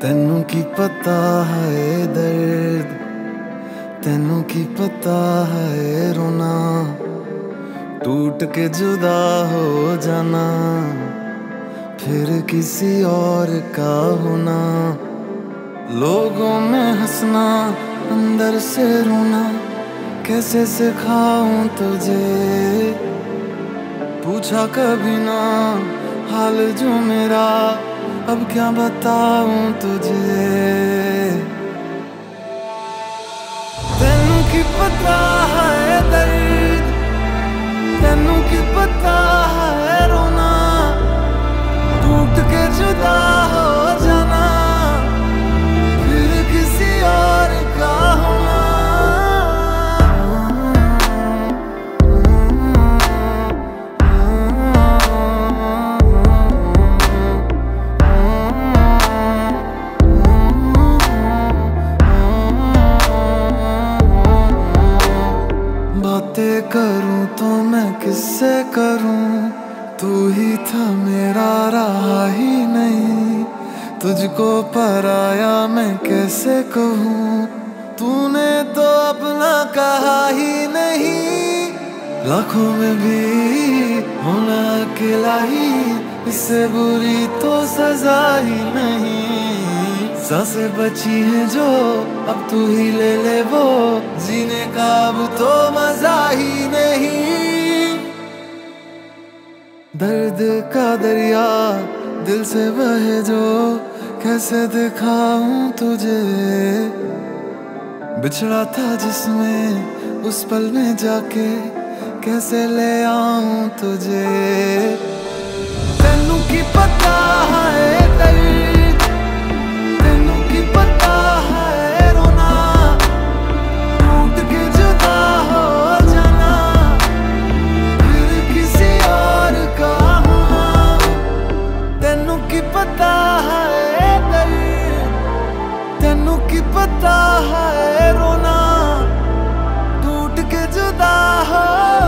ਤੈਨੂੰ ਕੀ ਪਤਾ ਹੈ ਦਰਦ ਤੈਨੂੰ ਕੀ ਪਤਾ ਹੈ ਰੋਣਾ टूट के जुदा हो जाना फिर किसी और का होना लोगों में हंसना अंदर से रोना कैसे सिखाऊं तुझे पूछा कभी ना हाल जो मेरा अब क्या बताऊँ तुझे? तेनू की पता है दर्द, तेनू की पता है रोना, टूट के जुदा बातें करूँ तो मैं किससे करूँ? तू ही था मेरा रहा ही नहीं। तुझको पराया मैं कैसे कहूँ? तूने तो अपना कहा ही नहीं। लाखों में भी होना अकेला ही, इससे बुरी तो सजा ही नहीं। साँसें बची हैं जो अब तू ही ले ले वो, जीने का अब तो दर्द का दरिया, दिल से बहे जो, कैसे दिखाऊँ तुझे? बिछड़ा था जिसमें, उस पल में जाके, कैसे ले आऊँ तुझे? तेनू की पता क्योंकि पता है रोना टूट के जुदा है।